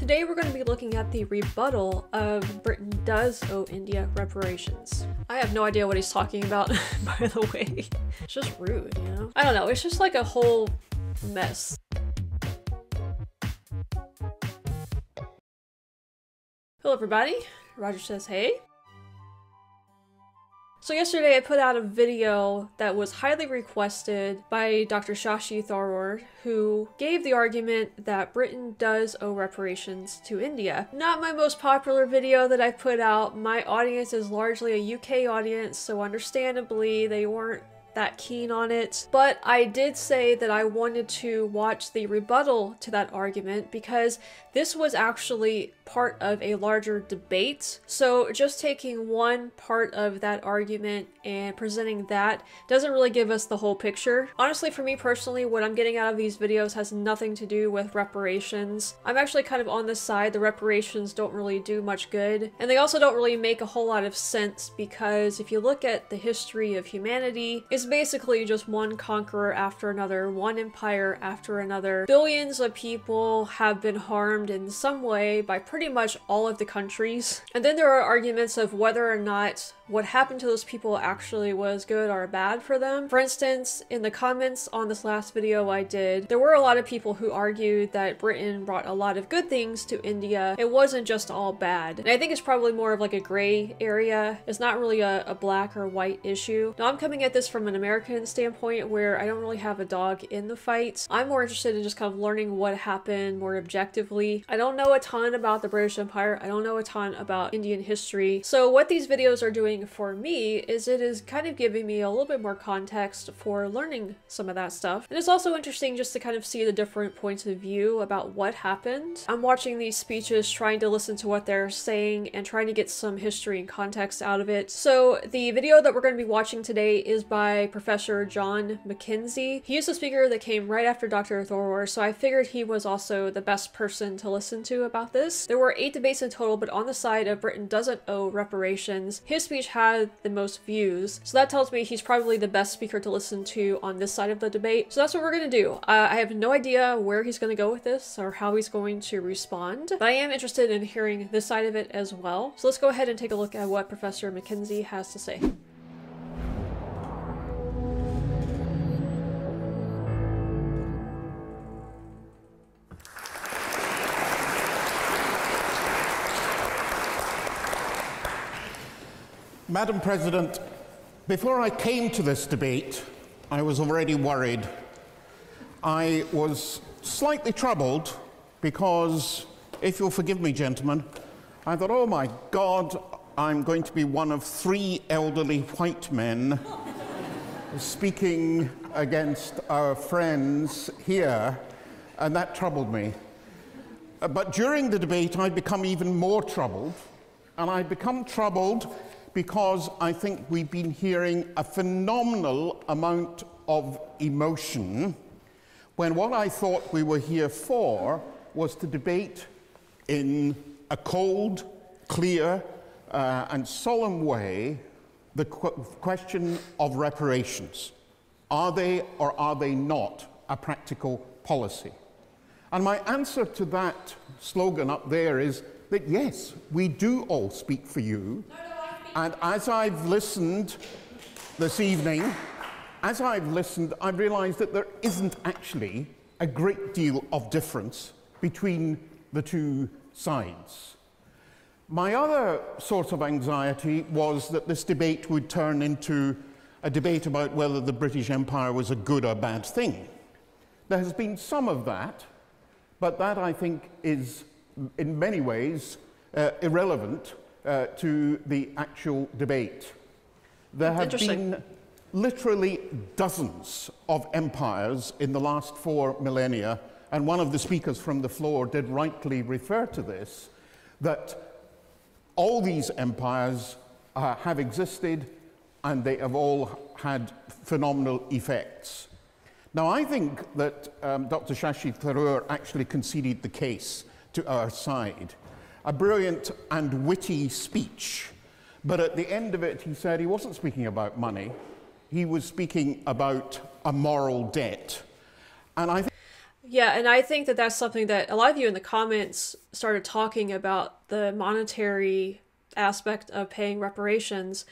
Today we're going to be looking at the rebuttal of Britain does owe India reparations. I have no idea what he's talking about, by the way. It's just rude, you know? I don't know, it's just like a whole mess. Hello everybody, Roger says hey. So yesterday I put out a video that was highly requested by Dr. Shashi Tharoor, who gave the argument that Britain does owe reparations to India. Not my most popular video that I put out. My audience is largely a UK audience, so understandably they weren't that keen on it. But I did say that I wanted to watch the rebuttal to that argument because this was actually part of a larger debate. So just taking one part of that argument and presenting that doesn't really give us the whole picture. Honestly, for me personally, what I'm getting out of these videos has nothing to do with reparations. I'm actually kind of on this side. The reparations don't really do much good. And they also don't really make a whole lot of sense because if you look at the history of humanity, it's basically just one conqueror after another, one empire after another. Billions of people have been harmed in some way by pretty much all of the countries. And then there are arguments of whether or not what happened to those people actually was good or bad for them. For instance, in the comments on this last video I did, there were a lot of people who argued that Britain brought a lot of good things to India. It wasn't just all bad. And I think it's probably more of like a gray area. It's not really a, a black or white issue. Now I'm coming at this from an American standpoint where I don't really have a dog in the fight. I'm more interested in just kind of learning what happened more objectively. I don't know a ton about the British Empire. I don't know a ton about Indian history. So what these videos are doing for me is it is kind of giving me a little bit more context for learning some of that stuff. And it's also interesting just to kind of see the different points of view about what happened. I'm watching these speeches, trying to listen to what they're saying and trying to get some history and context out of it. So the video that we're going to be watching today is by Professor John MacKenzie. He is a speaker that came right after Dr. Tharoor, so I figured he was also the best person to listen to about this. There were eight debates in total, but on the side of Britain doesn't owe reparations, his speech had the most views. So that tells me he's probably the best speaker to listen to on this side of the debate. So that's what we're going to do. Uh, I have no idea where he's going to go with this or how he's going to respond, but I am interested in hearing this side of it as well. So let's go ahead and take a look at what Professor MacKenzie has to say. Madam President, before I came to this debate, I was already worried. I was slightly troubled because, if you'll forgive me, gentlemen, I thought, oh my God, I'm going to be one of three elderly white men speaking against our friends here, and that troubled me. But during the debate, I'd become even more troubled, and I'd become troubled because I think we've been hearing a phenomenal amount of emotion when what I thought we were here for was to debate in a cold, clear, uh, and solemn way the qu question of reparations. Are they or are they not a practical policy? And my answer to that slogan up there is that yes, we do all speak for you. No, no. And as I've listened this evening, as I've listened, I've realized that there isn't actually a great deal of difference between the two sides. My other source of anxiety was that this debate would turn into a debate about whether the British Empire was a good or bad thing. There has been some of that, but that I think is in many ways uh, irrelevant uh, to the actual debate. There have been literally dozens of empires in the last four millennia, and one of the speakers from the floor did rightly refer to this, that all these empires uh, have existed and they have all had phenomenal effects. Now, I think that um, Dr. Shashi Tharoor actually conceded the case to our side a brilliant and witty speech. But at the end of it, he said he wasn't speaking about money, he was speaking about a moral debt. And I think Yeah, and I think that that's something that a lot of you in the comments started talking about the monetary aspect of paying reparations,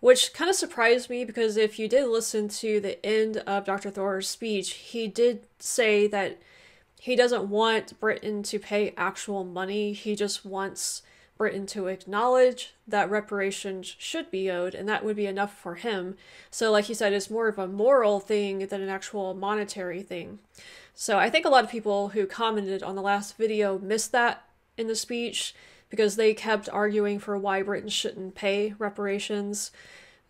which kind of surprised me because if you did listen to the end of Dr. Tharoor's speech, he did say that he doesn't want Britain to pay actual money. He just wants Britain to acknowledge that reparations should be owed, and that would be enough for him. So, like he said, it's more of a moral thing than an actual monetary thing. So, I think a lot of people who commented on the last video missed that in the speech because they kept arguing for why Britain shouldn't pay reparations.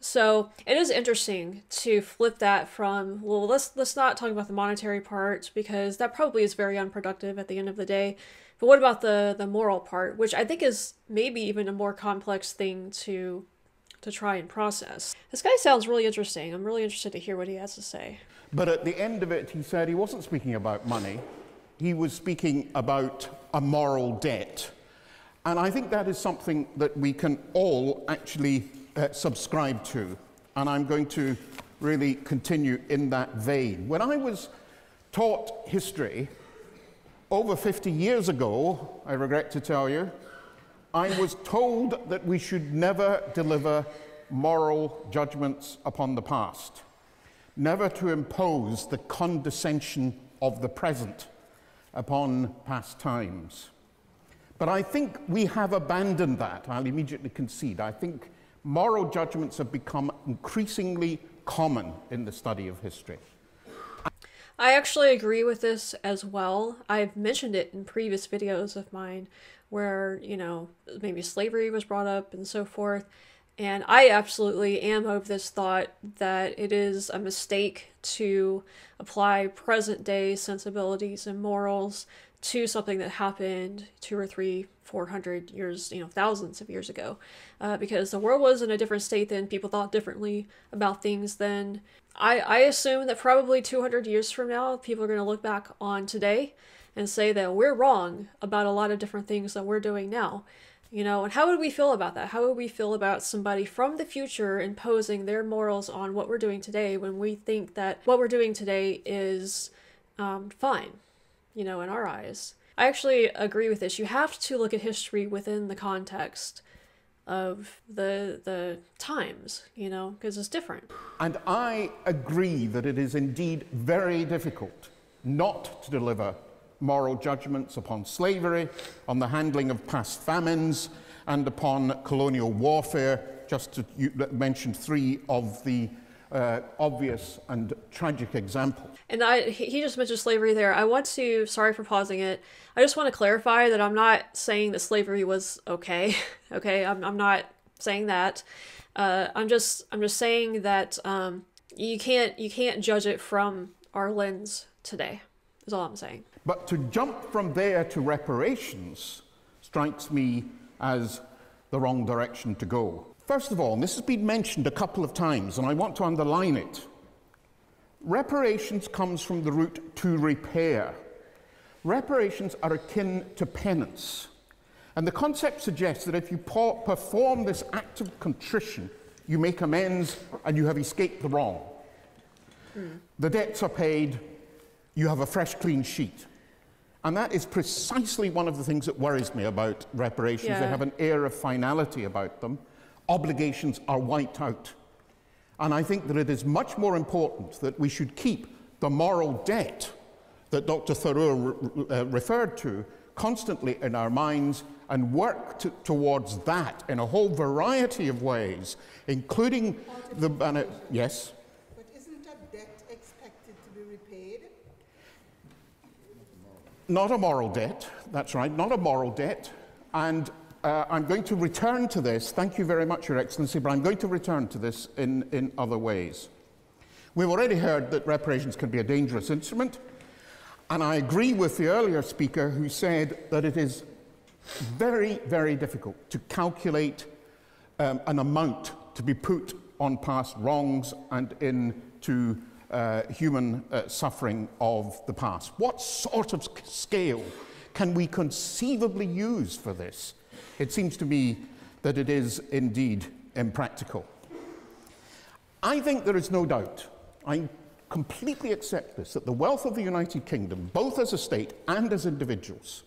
So it is interesting to flip that from well let's let's not talk about the monetary part because that probably is very unproductive at the end of the day. But what about the the moral part, which I think is maybe even a more complex thing to to try and process. This guy sounds really interesting. I'm really interested to hear what he has to say. But at the end of it, he said he wasn't speaking about money. He was speaking about a moral debt. And I think that is something that we can all actually uh, subscribe to. And I'm going to really continue in that vein. When I was taught history over 50 years ago, I regret to tell you, I was told that we should never deliver moral judgments upon the past, never to impose the condescension of the present upon past times. But I think we have abandoned that. I'll immediately concede. I think moral judgments have become increasingly common in the study of history. I actually agree with this as well. I've mentioned it in previous videos of mine where, you know, maybe slavery was brought up and so forth. And I absolutely am of this thought that it is a mistake to apply present day sensibilities and morals to something that happened two or three, four hundred years, you know, thousands of years ago, uh, because the world was in a different state then. People thought differently about things then. I I assume that probably two hundred years from now, people are going to look back on today and say that we're wrong about a lot of different things that we're doing now. You know, and how would we feel about that? How would we feel about somebody from the future imposing their morals on what we're doing today when we think that what we're doing today is um, fine? You know, in our eyes. I actually agree with this. You have to look at history within the context of the the times, you know, because it's different. And I agree that it is indeed very difficult not to deliver moral judgments upon slavery, on the handling of past famines, and upon colonial warfare, just to mention three of the uh, obvious and tragic example. And I, he just mentioned slavery there. I want to, sorry for pausing it. I just want to clarify that I'm not saying that slavery was okay. okay, I'm, I'm not saying that. Uh, I'm just, I'm just saying that um, you can't, you can't judge it from our lens today. Is all I'm saying. But to jump from there to reparations strikes me as the wrong direction to go. First of all, and this has been mentioned a couple of times, and I want to underline it. Reparations comes from the root to repair. Reparations are akin to penance. And the concept suggests that if you perform this act of contrition, you make amends and you have escaped the wrong. Mm. The debts are paid, you have a fresh, clean sheet. And that is precisely one of the things that worries me about reparations. Yeah. They have an air of finality about them obligations are wiped out. And I think that it is much more important that we should keep the moral debt that Dr. Tharoor re uh, referred to constantly in our minds and work to, towards that in a whole variety of ways, including the. Uh, yes? But isn't a debt expected to be repaid? Not a moral debt, that's right, not a moral debt. And uh, I'm going to return to this. Thank you very much, Your Excellency, but I'm going to return to this in, in other ways. We've already heard that reparations can be a dangerous instrument, and I agree with the earlier speaker who said that it is very, very difficult to calculate um, an amount to be put on past wrongs and into uh, human uh, suffering of the past. What sort of scale can we conceivably use for this? It seems to me that it is indeed impractical. I think there is no doubt, I completely accept this that the wealth of the United Kingdom, both as a state and as individuals,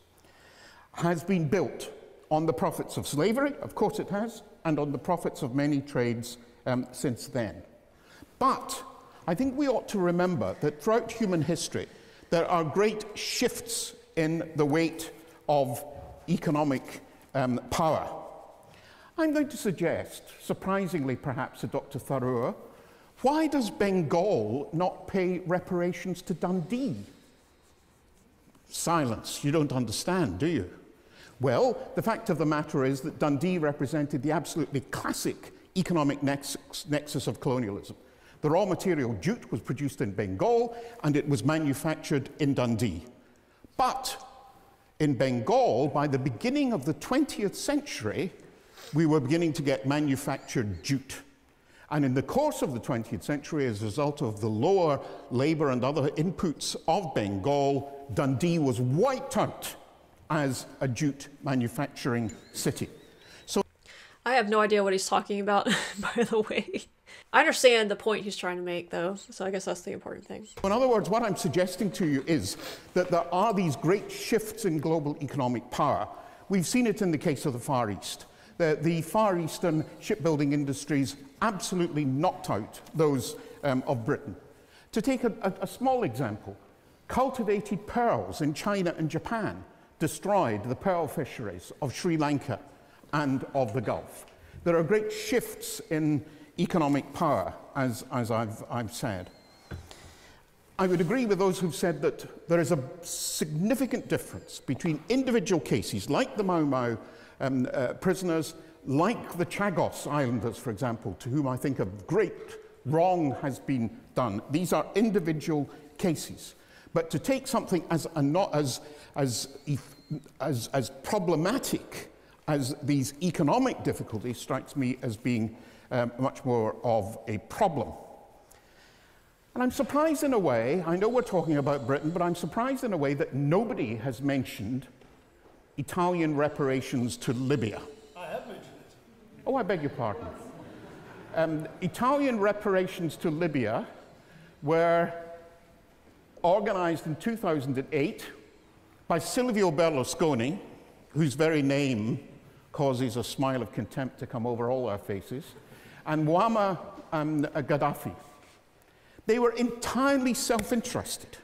has been built on the profits of slavery, of course it has, and on the profits of many trades um, since then. But I think we ought to remember that throughout human history, there are great shifts in the weight of economic um, power. I'm going to suggest, surprisingly perhaps to Dr. Tharoor, why does Bengal not pay reparations to Dundee? Silence. You don't understand, do you? Well, the fact of the matter is that Dundee represented the absolutely classic economic nexus, nexus of colonialism. The raw material jute was produced in Bengal and it was manufactured in Dundee. But in Bengal, by the beginning of the 20th century, we were beginning to get manufactured jute. And in the course of the 20th century, as a result of the lower labor and other inputs of Bengal, Dundee was wiped out as a jute manufacturing city. So I have no idea what he's talking about, by the way. I understand the point he's trying to make, though, so I guess that's the important thing. In other words, what I'm suggesting to you is that there are these great shifts in global economic power. We've seen it in the case of the Far East. The, the Far Eastern shipbuilding industries absolutely knocked out those um, of Britain. To take a, a, a small example, cultivated pearls in China and Japan destroyed the pearl fisheries of Sri Lanka and of the Gulf. There are great shifts in economic power, as, as I've, I've said. I would agree with those who've said that there is a significant difference between individual cases like the Mau Mau um, uh, prisoners, like the Chagos Islanders, for example, to whom I think a great wrong has been done. These are individual cases. But to take something as, not as, as, as, as problematic as these economic difficulties strikes me as being um, much more of a problem. And I'm surprised in a way, I know we're talking about Britain, but I'm surprised in a way that nobody has mentioned Italian reparations to Libya. I have mentioned it. Oh, I beg your pardon. Um, Italian reparations to Libya were organized in 2008 by Silvio Berlusconi, whose very name causes a smile of contempt to come over all our faces, and Muammar um, Gaddafi. They were entirely self interested.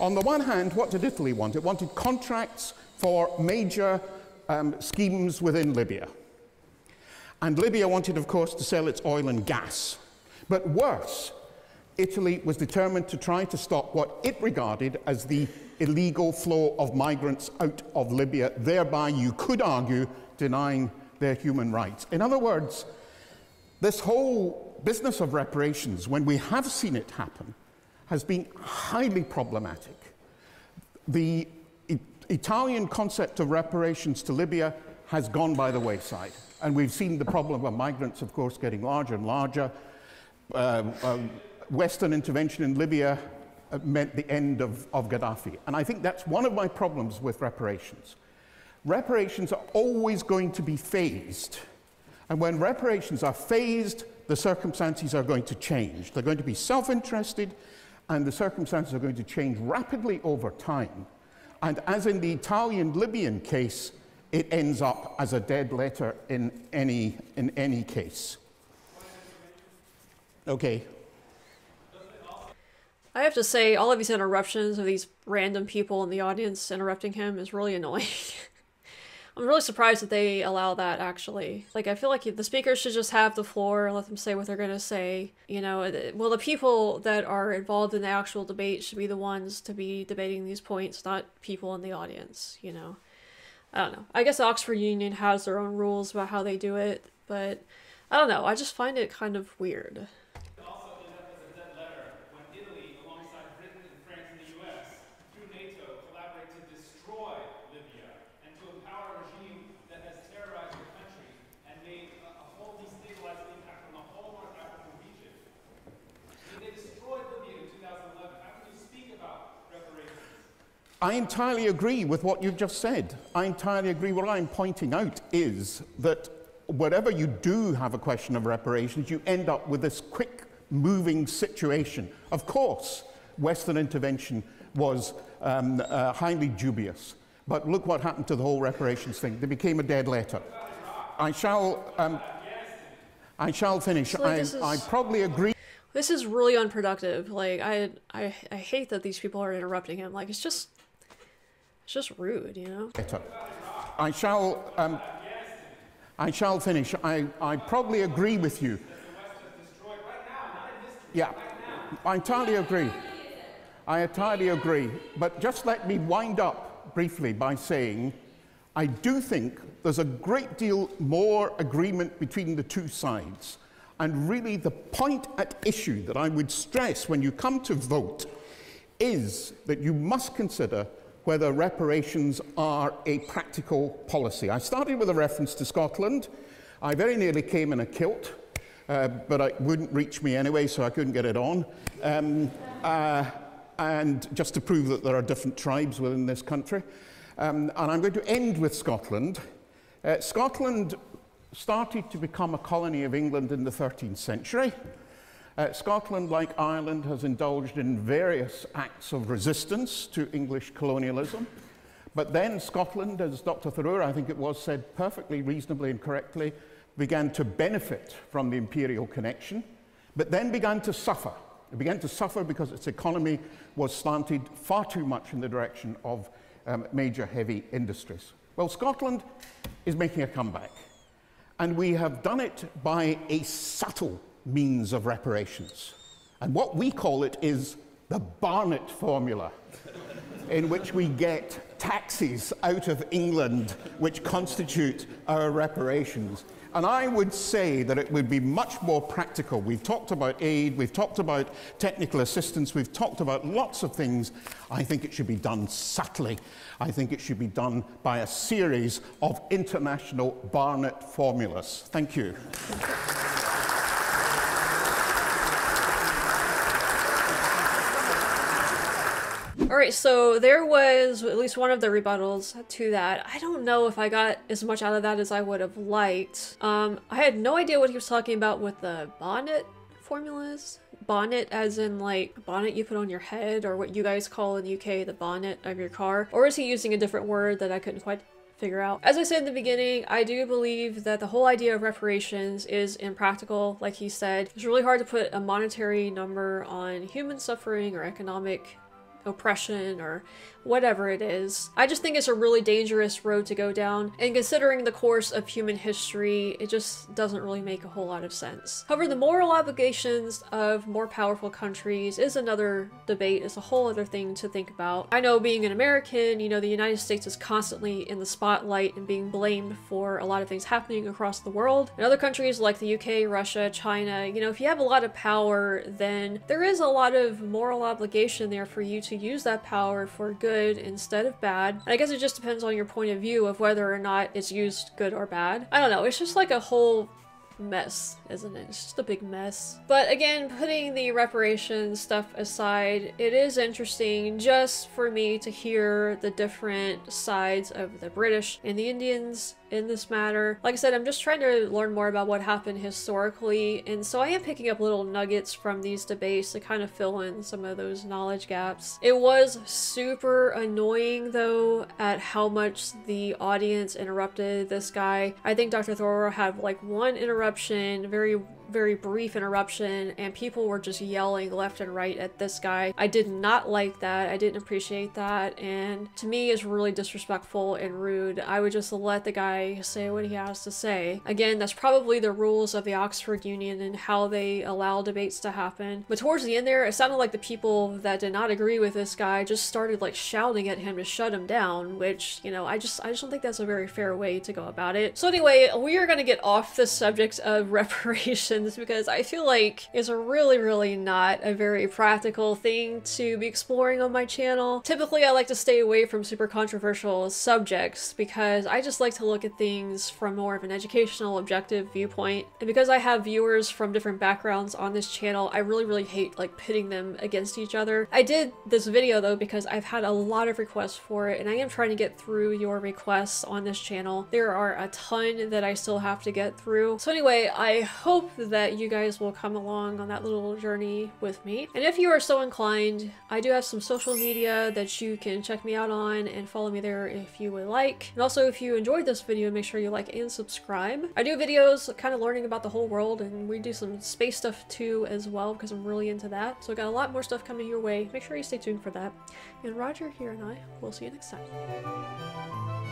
On the one hand, what did Italy want? It wanted contracts for major um, schemes within Libya. And Libya wanted, of course, to sell its oil and gas. But worse, Italy was determined to try to stop what it regarded as the illegal flow of migrants out of Libya, thereby, you could argue, denying their human rights. In other words, this whole business of reparations, when we have seen it happen, has been highly problematic. The Italian concept of reparations to Libya has gone by the wayside. And we've seen the problem of migrants, of course, getting larger and larger. Um, um, Western intervention in Libya uh, meant the end of, of Gaddafi. And I think that's one of my problems with reparations. Reparations are always going to be phased. And when reparations are phased, the circumstances are going to change. They're going to be self interested, and the circumstances are going to change rapidly over time. And as in the Italian Libyan case, it ends up as a dead letter in any, in any case. Okay. I have to say, all of these interruptions of these random people in the audience interrupting him is really annoying. I'm really surprised that they allow that actually. Like, I feel like the speakers should just have the floor and let them say what they're going to say. You know, well, the people that are involved in the actual debate should be the ones to be debating these points, not people in the audience, you know. I don't know. I guess Oxford Union has their own rules about how they do it, but I don't know. I just find it kind of weird. I entirely agree with what you've just said. I entirely agree. What I'm pointing out is that wherever you do have a question of reparations, you end up with this quick moving situation. Of course, Western intervention was um, uh, highly dubious. But look what happened to the whole reparations thing. They became a dead letter. I shall, um, I shall finish. Like, I, is- I probably agree This is really unproductive. Like I, I, I hate that these people are interrupting him. Like it's just, it's just rude, you know. I shall, um, I shall finish. I, I probably agree with you. Yeah, I entirely agree. I entirely agree. But just let me wind up briefly by saying I do think there's a great deal more agreement between the two sides. And really, the point at issue that I would stress when you come to vote is that you must consider whether reparations are a practical policy. I started with a reference to Scotland. I very nearly came in a kilt, uh, but it wouldn't reach me anyway, so I couldn't get it on. Um, uh, and just to prove that there are different tribes within this country. Um, and I'm going to end with Scotland. Uh, Scotland started to become a colony of England in the 13th century. Uh, Scotland, like Ireland, has indulged in various acts of resistance to English colonialism. But then Scotland, as Dr. Tharoor, I think it was, said perfectly reasonably and correctly, began to benefit from the imperial connection, but then began to suffer. It began to suffer because its economy was slanted far too much in the direction of um, major heavy industries. Well, Scotland is making a comeback. And we have done it by a subtle means of reparations. And what we call it is the Barnett formula, in which we get taxes out of England which constitute our reparations. And I would say that it would be much more practical. We've talked about aid, we've talked about technical assistance, we've talked about lots of things. I think it should be done subtly. I think it should be done by a series of international Barnett formulas. Thank you. All right, so there was at least one of the rebuttals to that. I don't know if I got as much out of that as I would have liked. Um, I had no idea what he was talking about with the bonnet formulas. Bonnet, as in like bonnet you put on your head, or what you guys call in the UK the bonnet of your car, or is he using a different word that I couldn't quite figure out. As I said in the beginning, I do believe that the whole idea of reparations is impractical, like he said. It's really hard to put a monetary number on human suffering or economic oppression or whatever it is. I just think it's a really dangerous road to go down, and considering the course of human history, it just doesn't really make a whole lot of sense. However, the moral obligations of more powerful countries is another debate, it's a whole other thing to think about. I know being an American, you know, the United States is constantly in the spotlight and being blamed for a lot of things happening across the world. In other countries like the UK, Russia, China, you know, if you have a lot of power, then there is a lot of moral obligation there for you to use that power for good instead of bad. And I guess it just depends on your point of view of whether or not it's used good or bad. I don't know, it's just like a whole mess, isn't it? It's just a big mess. But again, putting the reparations stuff aside, it is interesting just for me to hear the different sides of the British and the Indians in this matter. Like I said, I'm just trying to learn more about what happened historically, and so I am picking up little nuggets from these debates to kind of fill in some of those knowledge gaps. It was super annoying though at how much the audience interrupted this guy. I think Dr. Tharoor had like one interruption, very very brief interruption and people were just yelling left and right at this guy. I did not like that. I didn't appreciate that and to me is really disrespectful and rude. I would just let the guy say what he has to say. Again, that's probably the rules of the Oxford Union and how they allow debates to happen. But towards the end there, it sounded like the people that did not agree with this guy just started like shouting at him to shut him down, which, you know, I just I just don't think that's a very fair way to go about it. So anyway, we are going to get off the subject of reparations because I feel like it's really, really not a very practical thing to be exploring on my channel. Typically, I like to stay away from super controversial subjects because I just like to look at things from more of an educational, objective viewpoint. And because I have viewers from different backgrounds on this channel, I really, really hate like pitting them against each other. I did this video though because I've had a lot of requests for it and I am trying to get through your requests on this channel. There are a ton that I still have to get through. So anyway, I hope that you guys will come along on that little journey with me. And if you are so inclined, I do have some social media that you can check me out on and follow me there if you would like. And also, if you enjoyed this video, make sure you like and subscribe. I do videos kind of learning about the whole world, and we do some space stuff too as well because I'm really into that. So I got a lot more stuff coming your way. Make sure you stay tuned for that. And Roger here and I will see you next time.